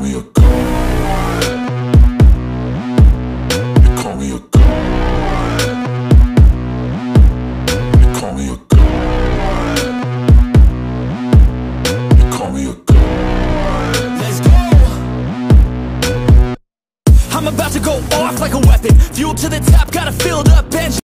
me a god. You call me a god. You call me a god. You call me a god. Let's go. I'm about to go off like a weapon. Fuel to the top, gotta filled up engine.